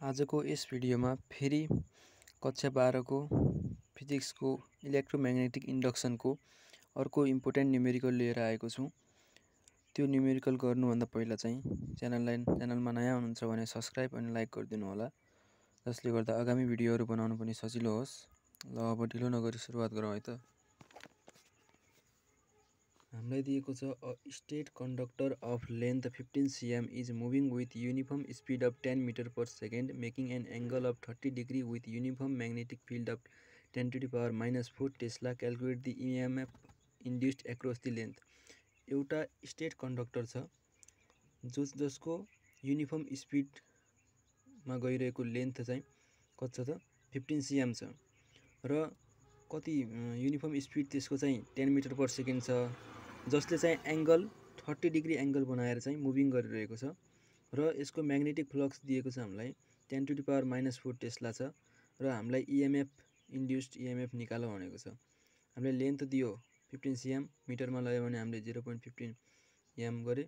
आजको यस भिडियोमा फेरि कक्षा बाह्रको फिजिक्सको इलेक्ट्रोम्याग्नेटिक इन्डक्सनको अर्को इम्पोर्टेन्ट न्युमेरिकल लिएर आएको छु। त्यो न्युमेरिकल गर्नुभन्दा पहिला चाहिँ च्यानललाई च्यानलमा नयाँ हुनुहुन्छ भने सब्सक्राइब अनि लाइक गरिदिनु होला जसले गर्दा आगामी भिडियोहरू बनाउनु पनि सजिलो होस्। ल अब ढिलो नगरी सुरुवात गरौँ है त। हामीलाई दिएको छ a straight conductor of length fifteen cm is moving with uniform speed of ten metre per second making an angle of thirty degree with uniform magnetic field of ten to power minus four tesla calculate the EMF induced across the length. एउटा straight conductor छ जस जसको uniform स्पिडमा गइरहेको length चाहिँ कति छ त? Fifteen CM छ। र कति युनिफर्म स्पिड त्यसको चाहिँ टेन मिटर पर सेकेन्ड छ? जसले चाहिँ एङ्गल थर्टी डिग्री एङ्गल बनाएर चाहिँ मुभिङ गरिरहेको छ र यसको म्याग्नेटिक फ्लक्स दिएको छ हामीलाई ten to the power minus four tesla छ र हामीलाई इएमएफ इन्ड्युस्ड इएमएफ निकालो भनेको छ। हामीले लेन्थ दियो फिफ्टिन सिएम मिटरमा लग्यो भने हामीले जिरो पोइन्ट फिफ्टिन एम गऱ्यो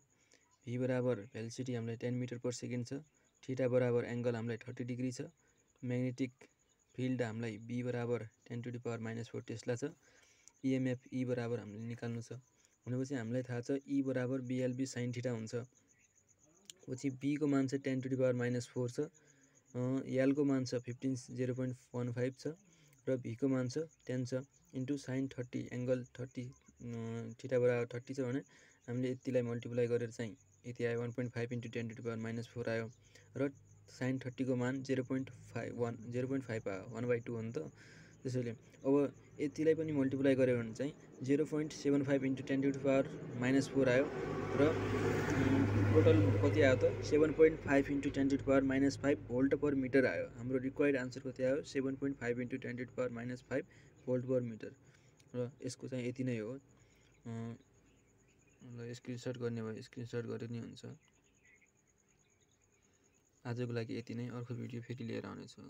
भी बराबर भेलिसिटी हामीलाई टेन मिटर पर सेकेन्ड छ थिटा बराबर एङ्गल हामीलाई थर्टी डिग्री छ म्याग्नेटिक फिल्ड हामीलाई बी बराबर ten to the power minus four tesla छ इएमएफ ई बराबर हामीले निकाल्नु छ। भनेपछि हामीलाई थाहा छ ई बराबर बिएलबी साइन थिटा हुन्छ। पछि बीको मान चाहिँ ten to the power minus four छ। एलको मान छ fifteen zero point one five छ र भीको मान छ टेन छ into sine thirty angle thirty theta बराबर थर्टी छ भने हामीले यतिलाई मल्टिप्लाई गरेर चाहिँ यति आयो one point five into ten to the power minus four आयो र साइन थर्टीको मान zero point five one zero point five आयो वान बाई टू हो नि त। त्यसैले। अब यतिलाई पनि मल्टिप्लाई गऱ्यो भने चाहिँ zero point seven five into ten to power minus four आयो र टोटल कति आयो त? Seven point five into ten to power minus five volt per metre आयो। हाम्रो रिक्वायर्ड आन्सर कति आयो? Seven point five into ten to power minus five volt per metre र यसको चाहिँ यति नै हो। ल स्क्रिनसट गर्ने भयो। स्क्रिनसट गरे नि हुन्छ। आजको लागि यति नै। अर्को भिडियो फेरि लिएर आउनेछु।